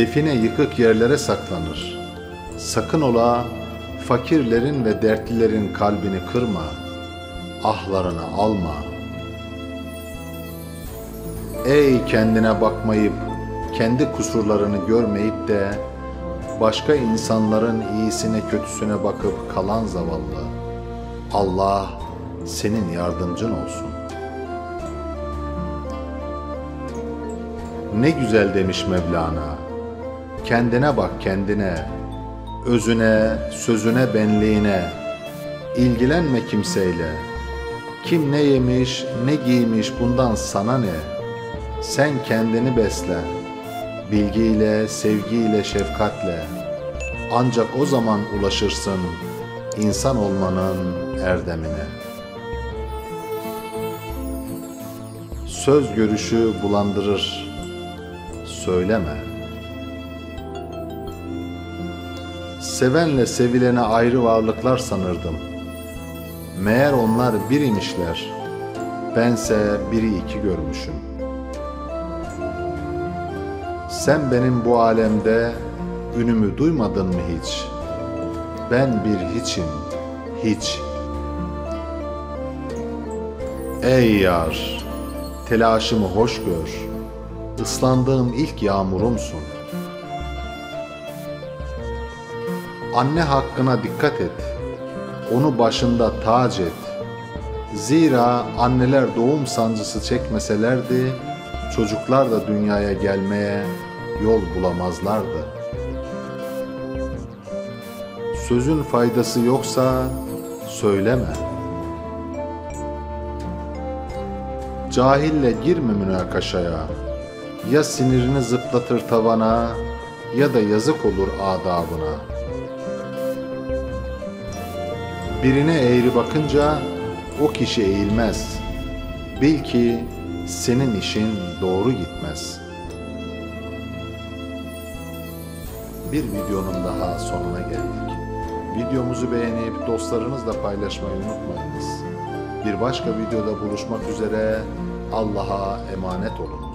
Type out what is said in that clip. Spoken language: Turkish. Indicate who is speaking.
Speaker 1: define yıkık yerlere saklanır. Sakın ola fakirlerin ve dertlilerin kalbini kırma, ahlarını alma. Ey kendine bakmayıp, kendi kusurlarını görmeyip de başka insanların iyisine kötüsüne bakıp kalan zavallı. Allah senin yardımcın olsun. Ne güzel demiş Mevlana. Kendine bak kendine, özüne, sözüne, benliğine. İlgilenme kimseyle. Kim ne yemiş, ne giymiş bundan sana ne? Sen kendini besle. Bilgiyle, sevgiyle, şefkatle. Ancak o zaman ulaşırsın insan olmanın erdemine. Söz görüşü bulandırır. Söyleme. Sevenle sevilene ayrı varlıklar sanırdım. Meğer onlar bir imişler. Bense biri iki görmüşüm. Sen benim bu alemde ünümü duymadın mı hiç? Ben bir hiçim, hiç. Ey yar, telaşımı hoş gör. Islandığım ilk yağmurumsun. Anne hakkına dikkat et. Onu başında tac et. Zira anneler doğum sancısı çekmeselerdi, çocuklar da dünyaya gelmeye yol bulamazlardı. Sözün faydası yoksa söyleme. Cahille girme münakaşaya. Ya sinirini zıplatır tavana ya da yazık olur adabına. Birine eğri bakınca o kişi eğilmez. Bil ki senin işin doğru gitmez. Bir videonun daha sonuna geldik. Videomuzu beğenip dostlarınızla paylaşmayı unutmayınız. Bir başka videoda buluşmak üzere Allah'a emanet olunuz.